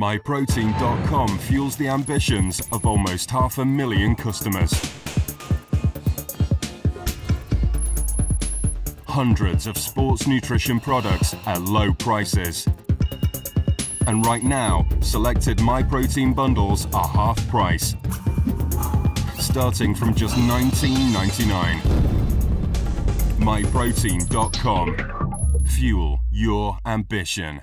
MyProtein.com fuels the ambitions of almost half a million customers. Hundreds of sports nutrition products at low prices. And right now, selected MyProtein bundles are half price, starting from just $19.99. MyProtein.com. Fuel your ambition.